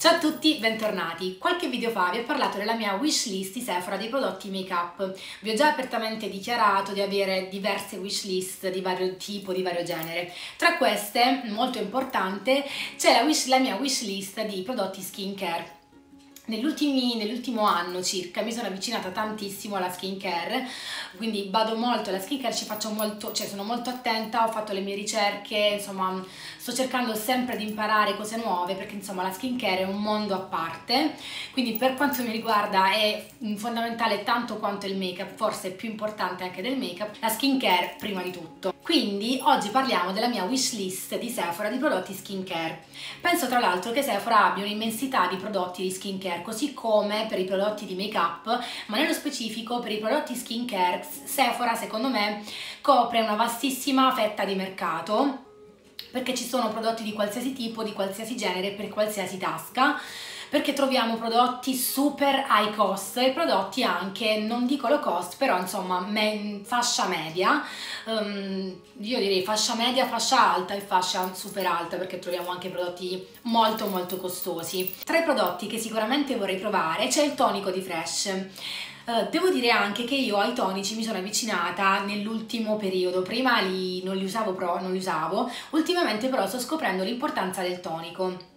Ciao a tutti, bentornati. Qualche video fa vi ho parlato della mia wishlist di Sephora dei prodotti make up. Vi ho già apertamente dichiarato di avere diverse wishlist di vario tipo, di vario genere. Tra queste, molto importante, c'è la, wish, la mia wishlist di prodotti skincare Nell'ultimo anno circa mi sono avvicinata tantissimo alla skincare, quindi vado molto alla skincare, ci faccio molto, cioè sono molto attenta, ho fatto le mie ricerche, insomma sto cercando sempre di imparare cose nuove perché insomma la skincare è un mondo a parte, quindi per quanto mi riguarda è fondamentale tanto quanto il make up, forse è più importante anche del make up, la skincare prima di tutto. Quindi oggi parliamo della mia wish list di Sephora di prodotti skincare. Penso tra l'altro che Sephora abbia un'immensità di prodotti di skincare, così come per i prodotti di make up, ma nello specifico per i prodotti skincare Sephora secondo me copre una vastissima fetta di mercato perché ci sono prodotti di qualsiasi tipo, di qualsiasi genere, per qualsiasi tasca perché troviamo prodotti super high cost e prodotti anche, non dico low cost, però insomma me, fascia media, um, io direi fascia media, fascia alta e fascia super alta perché troviamo anche prodotti molto molto costosi. Tra i prodotti che sicuramente vorrei provare c'è il tonico di Fresh. Uh, devo dire anche che io ai tonici mi sono avvicinata nell'ultimo periodo, prima li, non li usavo, pro, non li usavo, ultimamente però sto scoprendo l'importanza del tonico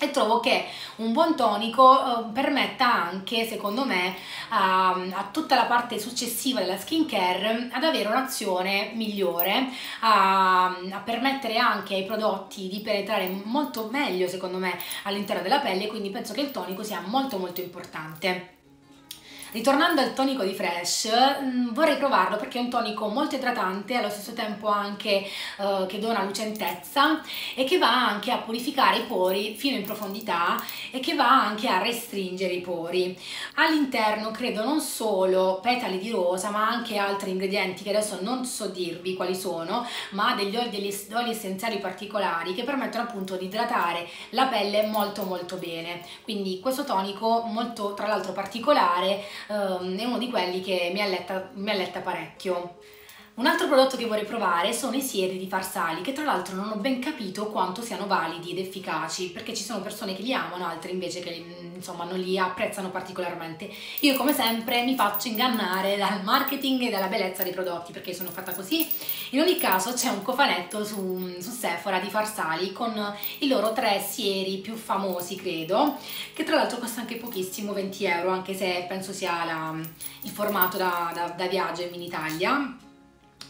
e trovo che un buon tonico eh, permetta anche, secondo me, a, a, tutta la parte successiva della skincare ad avere un'azione migliore, a, a, permettere anche ai prodotti di penetrare molto meglio, secondo me, all'interno della pelle, quindi penso che il tonico sia molto molto importante. Ritornando al tonico di Fresh, mm, vorrei provarlo perché è un tonico molto idratante, allo stesso tempo anche uh, che dona lucentezza e che va anche a purificare i pori fino in profondità e che va anche a restringere i pori. All'interno credo non solo petali di rosa ma anche altri ingredienti che adesso non so dirvi quali sono, ma degli oli, degli oli essenziali particolari che permettono appunto di idratare la pelle molto molto bene. Quindi questo tonico molto tra l'altro particolare um, è uno di quelli che mi alletta, mi alletta parecchio. Un altro prodotto che vorrei provare sono i sieri di Farsali, che tra l'altro non ho ben capito quanto siano validi ed efficaci, perché ci sono persone che li amano, altre invece che insomma non li apprezzano particolarmente. Io come sempre mi faccio ingannare dal marketing e dalla bellezza dei prodotti, perché sono fatta così. In ogni caso c'è un cofanetto su, su Sephora di Farsali con i loro tre sieri più famosi, credo, che tra l'altro costa anche pochissimo, 20 euro, anche se penso sia la, il formato da, da, da viaggio in Italia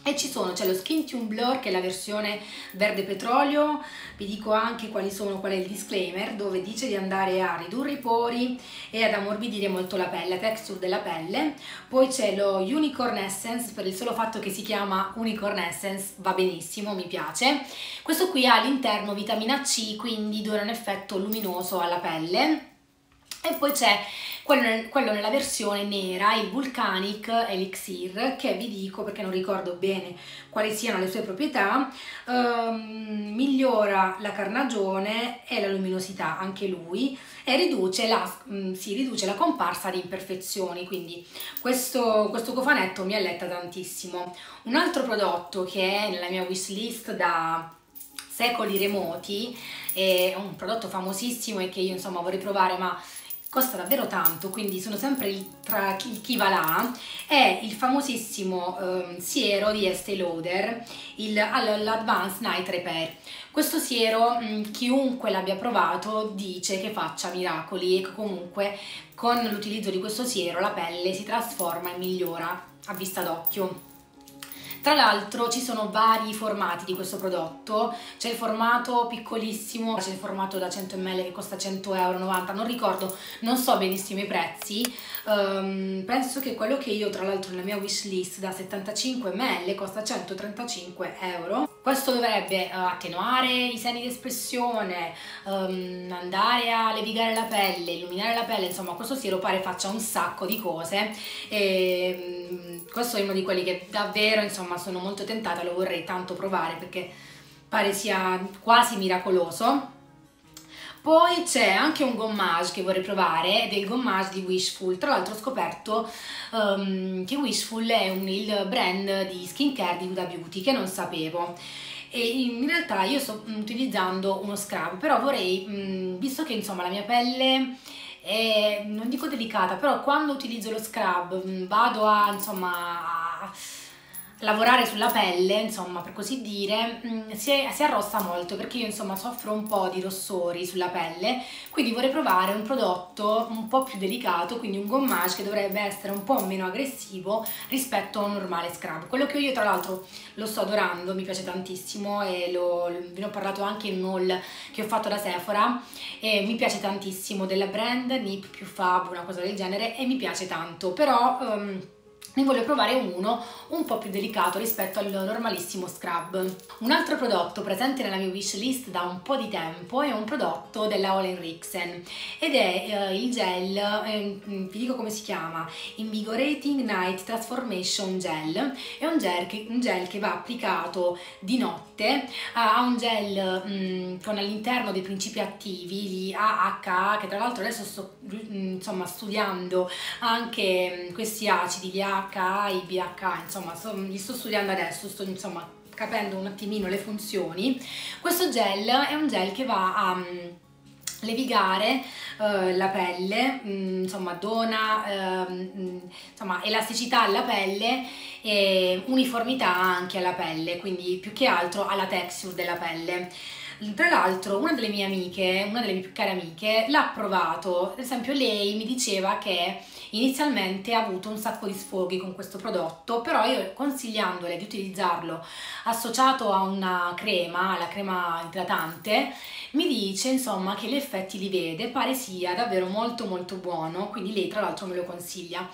e ci sono, c'è lo Skin Tune Blur che è la versione verde petrolio, vi dico anche quali sono, qual è il disclaimer, dove dice di andare a ridurre i pori e ad ammorbidire molto la pelle, la texture della pelle. Poi c'è lo Unicorn Essence, per il solo fatto che si chiama Unicorn Essence, va benissimo, mi piace. Questo qui ha all'interno vitamina C, quindi dona un effetto luminoso alla pelle e poi c'è quello, quello, nella versione nera, il Vulcanic Elixir, che vi dico perché non ricordo bene quali siano le sue proprietà, ehm, migliora la carnagione e la luminosità, anche lui, e riduce la, mh, mm, sì, riduce la comparsa di imperfezioni, quindi questo, questo cofanetto mi alletta tantissimo. Un altro prodotto che è nella mia wishlist da secoli remoti, è un prodotto famosissimo e che io insomma vorrei provare ma costa davvero tanto, quindi sono sempre tra chi, va là, è il famosissimo um, siero di Estée Lauder, l'Advanced Night Repair. Questo siero, mh, mm, chiunque l'abbia provato, dice che faccia miracoli e che comunque con l'utilizzo di questo siero la pelle si trasforma e migliora a vista d'occhio. Tra l'altro ci sono vari formati di questo prodotto, c'è il formato piccolissimo, c'è il formato da 100 ml che costa 100 euro, 90, non ricordo, non so benissimo i prezzi, um, penso che quello che io tra l'altro nella mia wishlist da 75 ml costa 135 euro. Questo dovrebbe uh, attenuare i segni di espressione, um, andare a levigare la pelle, illuminare la pelle, insomma questo siero pare faccia un sacco di cose e um, questo è uno di quelli che davvero insomma sono molto tentata, lo vorrei tanto provare perché pare sia quasi miracoloso. Poi c'è anche un gommage che vorrei provare il gommage di Wishful. Tra l'altro ho scoperto um, che Wishful è un, il brand di skincare di Huda Beauty che non sapevo e in realtà io sto utilizzando uno scrub, però vorrei, visto che insomma la mia pelle è, non dico delicata, però quando utilizzo lo scrub vado a insomma lavorare sulla pelle, insomma, per così dire, mm, si, si, arrossa molto perché io insomma soffro un po' di rossori sulla pelle, quindi vorrei provare un prodotto un po' più delicato, quindi un gommage che dovrebbe essere un po' meno aggressivo rispetto a un normale scrub. Quello che io tra l'altro lo sto adorando, mi piace tantissimo e lo, ve ne ho parlato anche in un haul che ho fatto da Sephora e mi piace tantissimo della brand Nip più Fab, una cosa del genere e mi piace tanto, però... Um, ne voglio provare uno un po' più delicato rispetto al normalissimo scrub. Un altro prodotto presente nella mia wishlist da un po' di tempo è un prodotto della Olen Rixen ed è eh, il gel, eh, vi dico come si chiama, Invigorating Night Transformation Gel. È un gel che, un gel che va applicato di notte, ha un gel mh, mm, con all'interno dei principi attivi, gli AHA, che tra l'altro adesso sto mh, mm, insomma, studiando anche questi acidi, gli AHA BH, IBH, insomma so, li sto studiando adesso, sto insomma capendo un attimino le funzioni. Questo gel è un gel che va a um, levigare uh, la pelle, um, insomma dona um, insomma, elasticità alla pelle e uniformità anche alla pelle, quindi più che altro alla texture della pelle. Tra l'altro una delle mie amiche, una delle mie più care amiche, l'ha provato, ad esempio lei mi diceva che inizialmente ha avuto un sacco di sfoghi con questo prodotto, però io consigliandole di utilizzarlo associato a una crema, la crema idratante, mi dice insomma che gli effetti li vede, pare sia davvero molto molto buono, quindi lei tra l'altro me lo consiglia.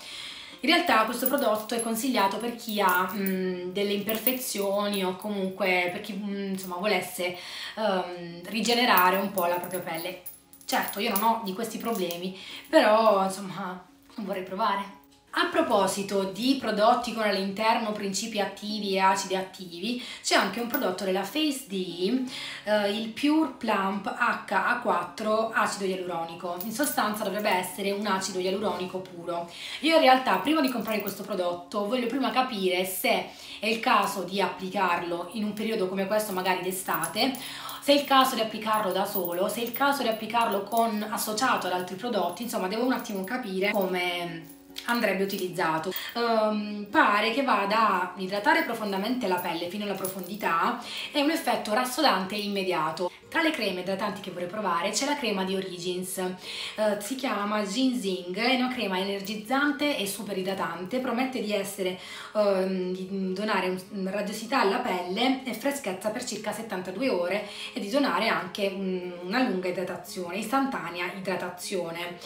In realtà questo prodotto è consigliato per chi ha mh, delle imperfezioni o comunque per chi mh, insomma volesse um, rigenerare un po' la propria pelle. Certo, io non ho di questi problemi, però insomma non vorrei provare. A proposito di prodotti con all'interno principi attivi e acidi attivi, c'è anche un prodotto della Face D, eh, il Pure Plump HA4 acido ialuronico. In sostanza dovrebbe essere un acido ialuronico puro. Io in realtà prima di comprare questo prodotto voglio prima capire se è il caso di applicarlo in un periodo come questo, magari d'estate, se è il caso di applicarlo da solo, se è il caso di applicarlo con, associato ad altri prodotti, insomma devo un attimo capire come andrebbe utilizzato. Um, pare che vada a idratare profondamente la pelle fino alla profondità e un effetto rassodante immediato. Tra le creme idratanti che vorrei provare c'è la crema di Origins, uh, si chiama Ginseng, è una crema energizzante e super idratante, promette di essere, um, di donare radiosità alla pelle e freschezza per circa 72 ore e di donare anche un, una lunga idratazione, istantanea idratazione.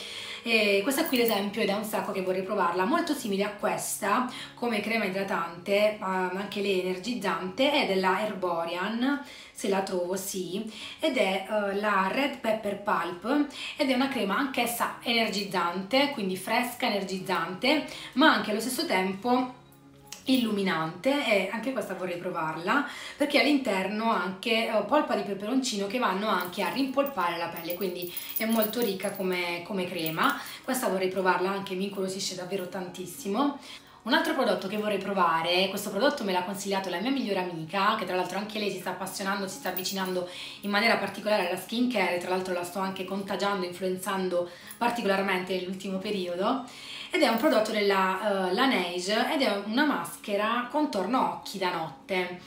E questa qui ad esempio è da un sacco che vorrei provarla, molto simile a questa come crema idratante, anche lei energizzante, è della Herborian, se la trovo sì, ed è uh, la Red Pepper Pulp ed è una crema anch'essa energizzante, quindi fresca, energizzante, ma anche allo stesso tempo illuminante e anche questa vorrei provarla perché all'interno anche uh, polpa di peperoncino che vanno anche a rimpolpare la pelle quindi è molto ricca come, come crema. Questa vorrei provarla anche mi incuriosisce davvero tantissimo. Un altro prodotto che vorrei provare, questo prodotto me l'ha consigliato la mia migliore amica, che tra l'altro anche lei si sta appassionando, si sta avvicinando in maniera particolare alla skincare, tra l'altro la sto anche contagiando, influenzando particolarmente nell'ultimo periodo, ed è un prodotto della uh, Laneige ed è una maschera contorno occhi da notte.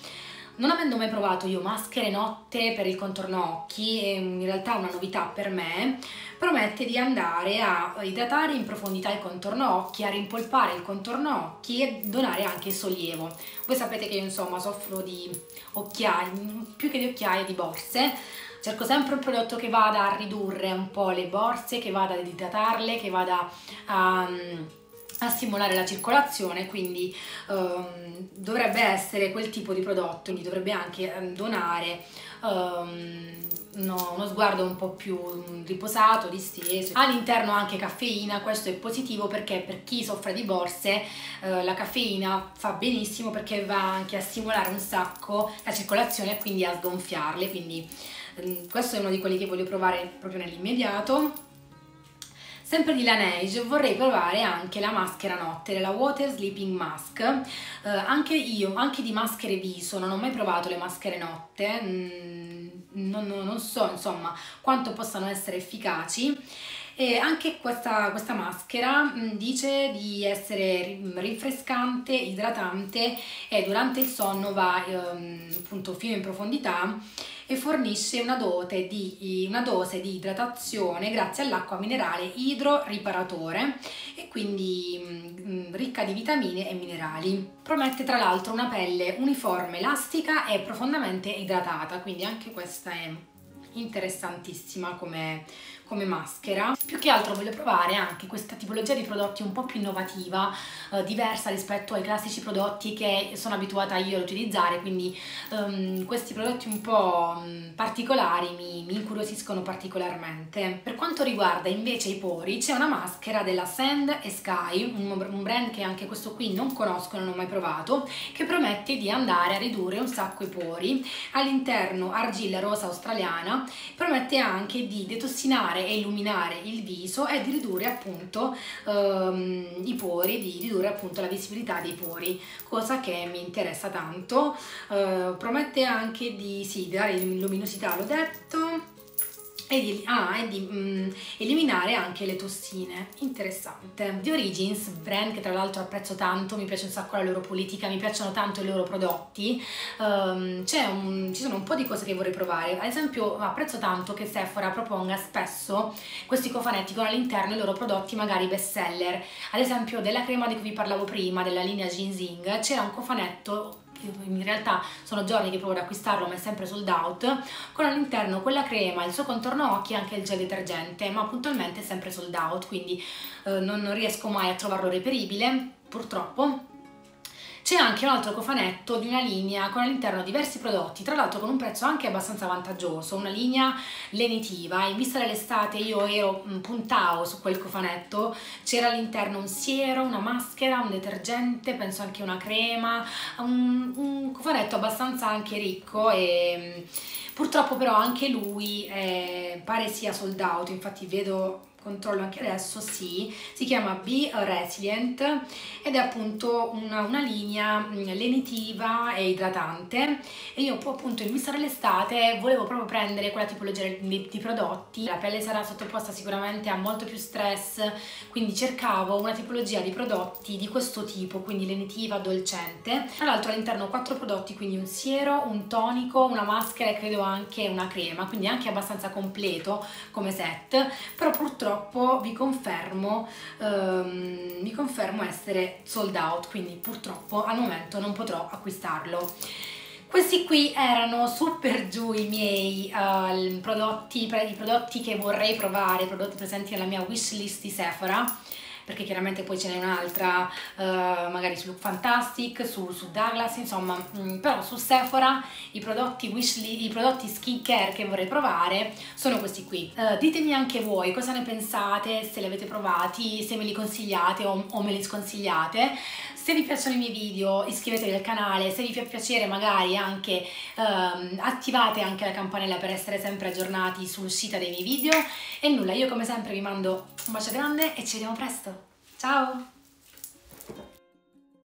Non avendo mai provato io maschere notte per il contorno occhi, è in realtà una novità per me, promette di andare a idratare in profondità il contorno occhi, a rimpolpare il contorno occhi e donare anche sollievo. Voi sapete che io insomma soffro di occhiaie, più che di occhiaie, di borse, cerco sempre un prodotto che vada a ridurre un po' le borse, che vada ad idratarle, che vada a, a stimolare la circolazione, quindi um, dovrebbe essere quel tipo di prodotto, quindi dovrebbe anche ehm, donare um, no, uno sguardo un po' più riposato, disteso. All'interno anche caffeina, questo è positivo perché per chi soffre di borse eh, la caffeina fa benissimo perché va anche a stimolare un sacco la circolazione e quindi a sgonfiarle, quindi questo è uno di quelli che voglio provare proprio nell'immediato Sempre di Laneige vorrei provare anche la maschera notte, la Water Sleeping Mask. Eh, anche io, anche di maschere viso, non ho mai provato le maschere notte, mm, non, non, so insomma quanto possano essere efficaci. E anche questa, questa maschera mm, dice di essere rinfrescante, idratante e durante il sonno va ehm, appunto fino in profondità e fornisce una, di, una dose di idratazione grazie all'acqua minerale idroriparatore e quindi mh, mm, ricca di vitamine e minerali. Promette tra l'altro una pelle uniforme, elastica e profondamente idratata, quindi anche questa è interessantissima come, come maschera. Più che altro voglio provare anche questa tipologia di prodotti un po' più innovativa, eh, diversa rispetto ai classici prodotti che sono abituata io ad utilizzare, quindi um, questi prodotti un po' um, particolari mi, mi, incuriosiscono particolarmente. Per quanto riguarda invece i pori, c'è una maschera della Sand e Sky, un brand che anche questo qui non conosco, non ho mai provato, che promette di andare a ridurre un sacco i pori. All'interno argilla rosa australiana, promette anche di detossinare illuminare e illuminare il viso e di ridurre appunto um, i pori, di ridurre appunto la visibilità dei pori, cosa che mi interessa tanto. Uh, promette anche di sì, dare luminosità, l'ho detto e di, ah, e di mm, eliminare anche le tossine. Interessante. The Origins, brand che tra l'altro apprezzo tanto, mi piace un sacco la loro politica, mi piacciono tanto i loro prodotti. Um, un, ci sono un po' di cose che vorrei provare. Ad esempio, apprezzo tanto che Sephora proponga spesso questi cofanetti con all'interno i loro prodotti magari best seller. Ad esempio, della crema di cui vi parlavo prima, della linea Ginseng, c'era un cofanetto in realtà sono giorni che provo ad acquistarlo ma è sempre sold out, con all'interno quella crema, il suo contorno occhi e anche il gel detergente, ma puntualmente è sempre sold out, quindi eh, non riesco mai a trovarlo reperibile, purtroppo c'è anche un altro cofanetto di una linea con all'interno diversi prodotti, tra l'altro con un prezzo anche abbastanza vantaggioso, una linea lenitiva. In vista dell'estate io ero puntavo su quel cofanetto, c'era all'interno un siero, una maschera, un detergente, penso anche una crema, un, un cofanetto abbastanza anche ricco e purtroppo però anche lui eh, pare sia sold out, infatti vedo controllo anche adesso, sì, si chiama Be Resilient ed è appunto una, una linea mm, lenitiva e idratante. E io appunto in vista dell'estate volevo proprio prendere quella tipologia di, di prodotti, la pelle sarà sottoposta sicuramente a molto più stress, quindi cercavo una tipologia di prodotti di questo tipo, quindi lenitiva, dolcente. Tra l'altro all'interno quattro prodotti, quindi un siero, un tonico, una maschera e credo anche una crema, quindi anche abbastanza completo come set, però purtroppo purtroppo vi confermo, um, vi confermo essere sold out, quindi purtroppo al momento non potrò acquistarlo. Questi qui erano super giù i miei uh, prodotti, i prodotti che vorrei provare, i prodotti presenti nella mia wishlist di Sephora perché chiaramente poi ce n'è un'altra uh, magari su Look Fantastic, su, su Douglas, insomma, mh, mm, però su Sephora i prodotti, wishly, i prodotti skincare che vorrei provare sono questi qui. Uh, ditemi anche voi cosa ne pensate, se li avete provati, se me li consigliate o, o me li sconsigliate. Se vi piacciono i miei video iscrivetevi al canale, se vi fa piacere magari anche um, attivate anche la campanella per essere sempre aggiornati sull'uscita dei miei video e nulla, io come sempre vi mando un bacio grande e ci vediamo presto. Ciao!